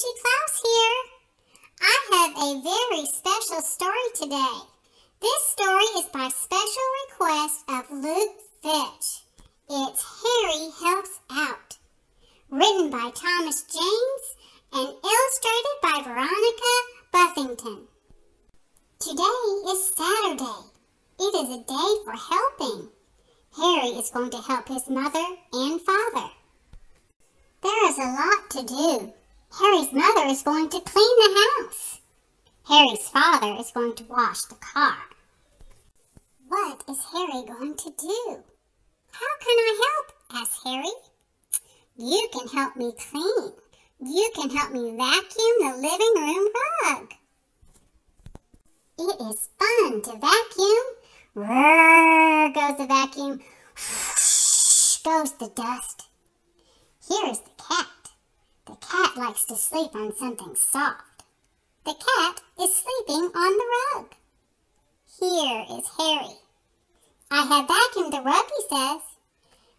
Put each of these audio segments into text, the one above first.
Poochie Klaus here. I have a very special story today. This story is by special request of Luke Fitch. It's Harry Helps Out. Written by Thomas James and illustrated by Veronica Buffington. Today is Saturday. It is a day for helping. Harry is going to help his mother and father. There is a lot to do. Harry's mother is going to clean the house. Harry's father is going to wash the car. What is Harry going to do? How can I help? asked Harry. You can help me clean. You can help me vacuum the living room rug. It is fun to vacuum. Rrrr goes the vacuum. Whoosh goes the dust. Here is the Likes to sleep on something soft. The cat is sleeping on the rug. Here is Harry. I have vacuumed the rug, he says.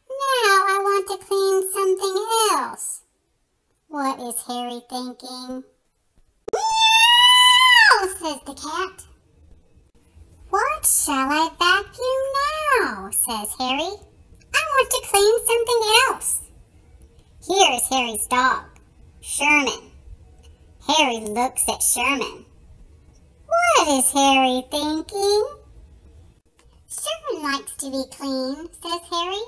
Now I want to clean something else. What is Harry thinking? Meow, says the cat. What shall I vacuum now, says Harry. I want to clean something else. Here is Harry's dog, Sherman. Harry looks at Sherman. What is Harry thinking? Sherman likes to be clean, says Harry.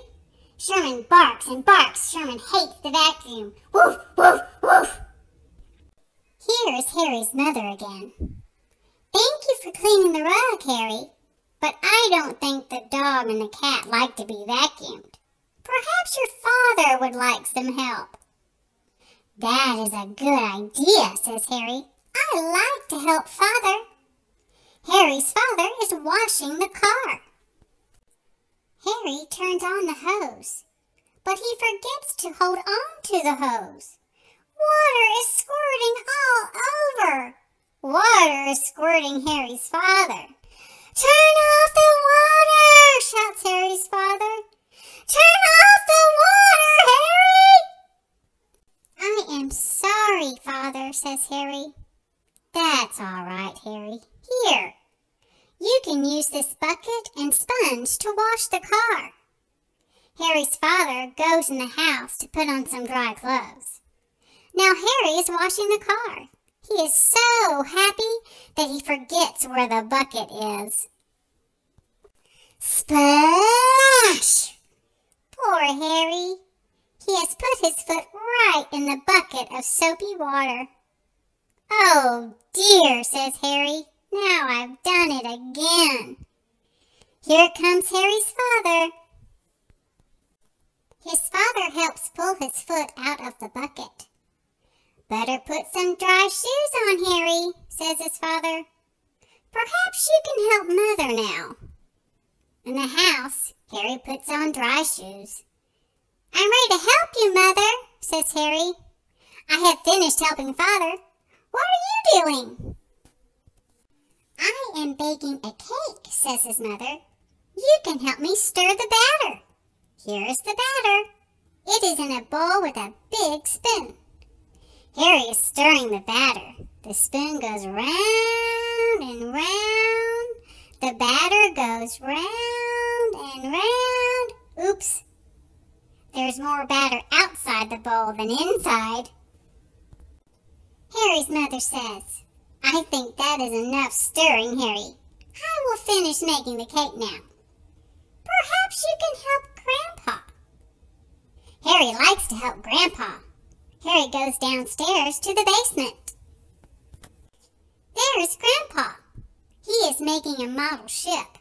Sherman barks and barks. Sherman hates the vacuum. Woof, woof, woof. Here is Harry's mother again. Thank you for cleaning the rug, Harry. But I don't think the dog and the cat like to be vacuumed. Perhaps your father would like some help. That is a good idea, says Harry. I like to help father. Harry's father is washing the car. Harry turns on the hose, but he forgets to hold on to the hose. Water is squirting all over. Water is squirting Harry's father. Turn off the water, shouts Harry's father. Turn off the water, Harry! I am sorry, father, says Harry. That's all right, Harry. Here, you can use this bucket and sponge to wash the car. Harry's father goes in the house to put on some dry clothes. Now Harry is washing the car. He is so happy that he forgets where the bucket is. Splash! Poor Harry. He has put his foot right in the bucket of soapy water. Oh dear, says Harry. Now I've done it again. Here comes Harry's father. His father helps pull his foot out of the bucket. Better put some dry shoes on, Harry, says his father. Perhaps you can help Mother now. In the house, Harry puts on dry shoes. I'm ready to help you, Mother, says Harry. I have finished helping Father. What are you doing? I am baking a cake, says his mother. You can help me stir the batter. Here is the batter. It is in a bowl with a big spoon. Harry is stirring the batter. The spoon goes round and round. The batter goes round and round. Oops. There's more batter outside the bowl than inside. Harry's mother says, I think that is enough stirring, Harry. I will finish making the cake now. Perhaps you can help Grandpa. Harry likes to help Grandpa. Harry goes downstairs to the basement. There's Grandpa. He is making a model ship.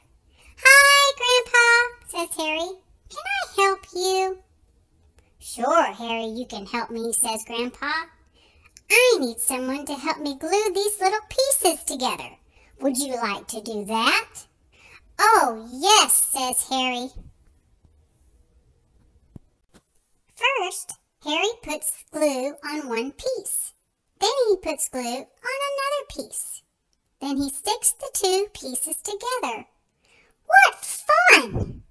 Hi, Grandpa, says Harry. Can I help you? Sure, Harry, you can help me, says Grandpa. I need someone to help me glue these little pieces together. Would you like to do that? Oh, yes, says Harry. First, Harry puts glue on one piece. Then he puts glue on another piece. Then he sticks the two pieces together. What fun!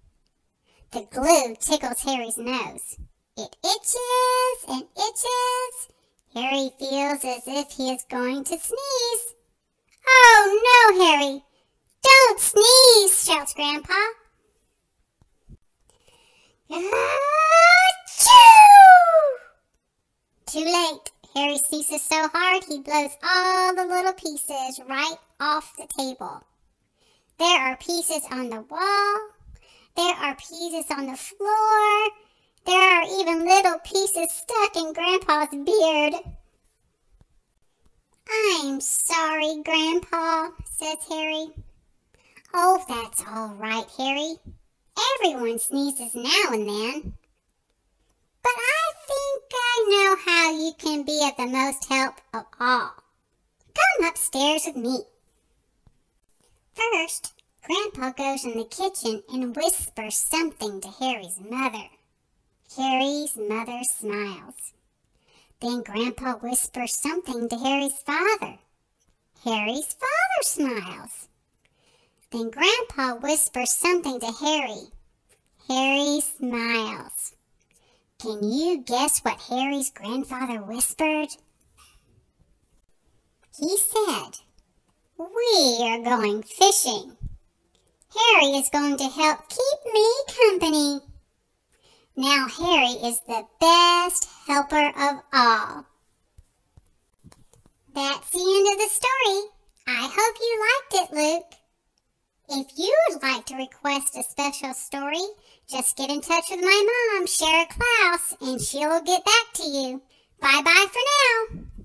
The glue tickles Harry's nose. It itches and itches. Harry feels as if he is going to sneeze. Oh no, Harry! Don't sneeze, shouts Grandpa. Too late. Harry sneezes so hard he blows all the little pieces right off the table. There are pieces on the wall. There are pieces on the floor. There are even little pieces stuck in Grandpa's beard. I'm sorry, Grandpa, says Harry. Oh, that's all right, Harry. Everyone sneezes now and then. But I think I know how you can be of the most help of all. Come upstairs with me. First, Grandpa goes in the kitchen and whispers something to Harry's mother. Harry's mother smiles. Then Grandpa whispers something to Harry's father. Harry's father smiles. Then Grandpa whispers something to Harry. Harry smiles. Can you guess what Harry's grandfather whispered? He said, We are going fishing. Harry is going to help keep me company. Now Harry is the best helper of all. That's the end of the story. I hope you liked it, Luke. If you would like to request a special story, just get in touch with my mom, Shara Klaus, and she'll get back to you. Bye bye for now.